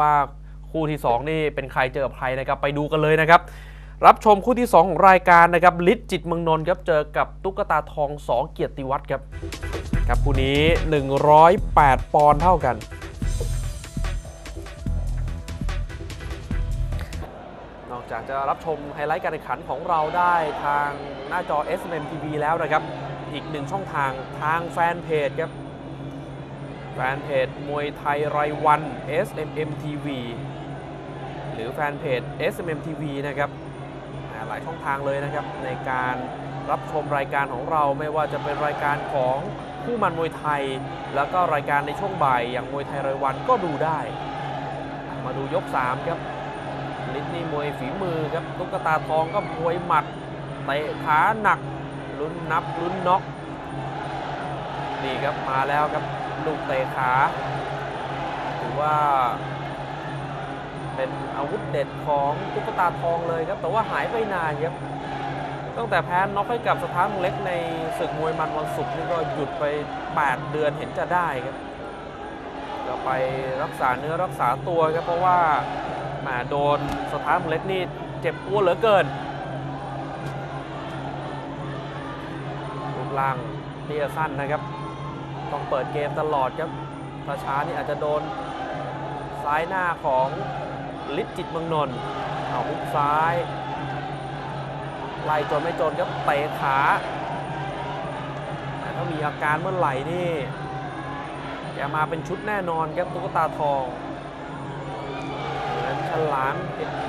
ว่าคู่ที่ 2 นี่เป็นใครเจอกับใครนะครับไปดูกันเลยนะครับรับชมคู่ที่ 2 ของรายการนะครับลิศจิตเมืองนนท์ครับเจอกับตุ๊กตาทองสองเกียรติวัฒน์ครับครับคู่นี้ 108 ปอนด์เท่ากัน นอกจากจะรับชมไฮไลท์การแข่งขันของเราได้ทางหน้าจอ SMM TV แล้วนะครับ อีกหนึ่งช่องทางทางแฟนเพจครับ แฟนเพจมวยไทยรายวัน SMM TV หรือแฟนเพจ SMM TV นะครับหลายช่องทางเลยนะครับ ในการรับชมรายการของเราไม่ว่าจะเป็นรายการของคู่มันมวยไทย แล้วก็รายการในช่วงบ่ายอย่างมวยไทยรายวันก็ดูได้ มาดูยก 3 ครับลิทนี่มวยฝีมือครับตุ๊กตาทองก็มวยหมัดเตะขาหนักลุ้นนับลุ้นน็อกนี่ครับมาแล้วครับ ลูกเตะขาถือว่า เป็นอาวุธเด็ดของตุ๊กตาทองเลยครับ แต่ว่าหายไปนานครับตั้งแต่แพ้น็อกให้กับสถานเล็กในศึกมวยมันวันศุกร์นี่ก็หยุดไป 8 เดือนเห็นจะได้ครับก็ไปรักษาเนื้อรักษาตัวครับเพราะว่าแหมาโดนสถานเล็กนี่เจ็บตัวเหลือเกินรูปร่างเตี้ยสั้นนะครับ ต้องเปิดเกมตลอดครับถ้าช้านี่อาจจะโดนซ้ายหน้าของลิศจิตเมืองนนท์เอาฮุกซ้ายไล่จนไม่จนครับเตะขาแต่ถ้ามีอาการเมื่อไหร่นี่แกมาเป็นชุดแน่นอนครับตุ๊กตาทองนั้นฉลาม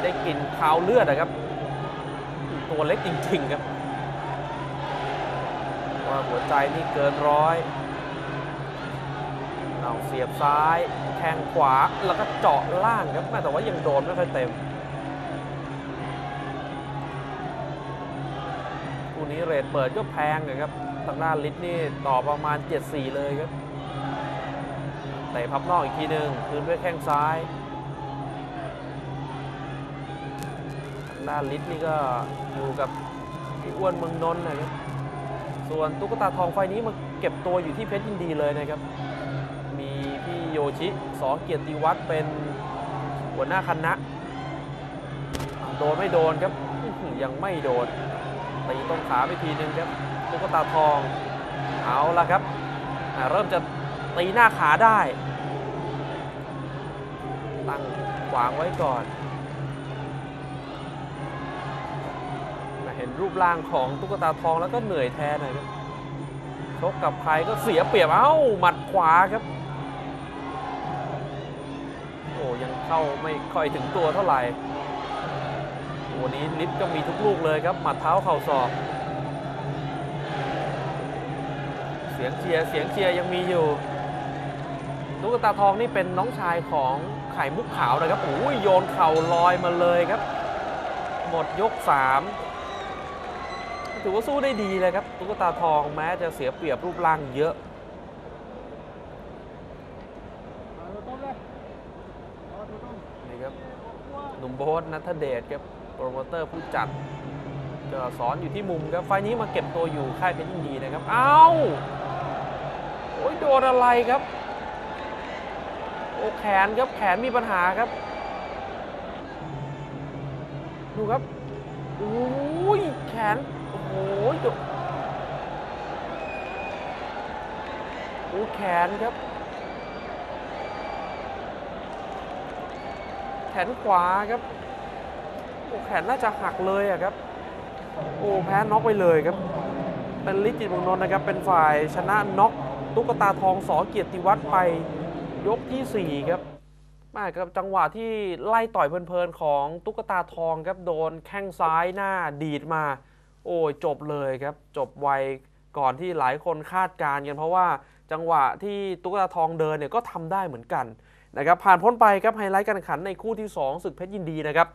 ได้กลิ่นคาวเลือดนะครับ ตัวเล็กจริงๆครับว่าหัวใจนี่เกินร้อย เอาเสียบซ้าย แทงขวาแล้วก็เจาะล่างครับแต่ว่ายังโดนไม่ค่อยเต็มคู่นี้เรทเปิดก็แพงนะครับทางด้านฤทธิ์นี่ต่อประมาณ 7-4 เลยครับเตะพับนอกอีกทีหนึ่งคืนด้วยแข้งซ้ายทางด้านลิศนี่ก็อยู่กับพี่อ้วนเมืองนนท์นะครับส่วนตุ๊กตาทองไฟนี้มาเก็บตัวอยู่ที่เพชรยินดีเลยนะครับ มีพี่โยชิสอเกียรติวัฒน์เป็นหัวหน้าคณะ โดนไม่โดนครับยังไม่โดนตีต้นขาไปทีนึงครับตุ๊กตาทองเอาละครับ เริ่มจะตีหน้าขาได้ ตั้งขวางไว้ก่อนเห็นรูปร่างของตุ๊กตาทองแล้วก็เหนื่อยแทนนะครับชกกับใครก็เสียเปรียบเอ้าหมัดขวาครับ เข้าไม่ค่อยถึงตัวเท่าไหร่วันนี้ลิฟก็มีทุกลูกเลยครับ หมัดเท้าเข่าศอก เสียงเชียร์เสียงเชียร์ยังมีอยู่ตุ๊กตาทองนี่เป็นน้องชายของไข่มุกขาวนะครับโอ้ยโยนเข่าลอยมาเลยครับ หมดยก 3 ถือว่าสู้ได้ดีเลยครับตุ๊กตาทองแม้จะเสียเปรียบรูปร่างเยอะ นี่ครับ หนุ่มโบ๊ทนัทเดชครับโปรโมเตอร์ผู้จัดก็สอนอยู่ที่มุมครับ ไฟนี้มาเก็บตัวอยู่ค่ายเพชรยินดีนะครับ เอ้า โอ้ยโดนอะไรครับ โอ้แขนครับ แขนมีปัญหาครับ ดูครับ โอ้ยแขน โอ้โหโดโอ้แขนครับ แขนขวาครับโอ้แขนน่าจะหักเลยอะครับ โอ้แพ้น็อกไปเลยครับ เป็นลิจิตมงนนท์นะครับ เป็นฝ่ายชนะน็อกตุ๊กตาทองสอเกียรติวัฒน์ไปยกที่ 4 ครับมากับจังหวะที่ไล่ต่อยเพลินๆของตุ๊กตาทองครับโดนแข้งซ้ายหน้าดีดมา โอ้ยจบเลยครับ จบไวก่อนที่หลายคนคาดการณ์กันเพราะว่าจังหวะที่ตุ๊กตาทองเดินเนี่ยก็ทำได้เหมือนกัน นะครับผ่านพ้นไปครับไฮไลท์การแข่งขันในคู่ที่ 2 ศึกเพชรยินดีนะครับ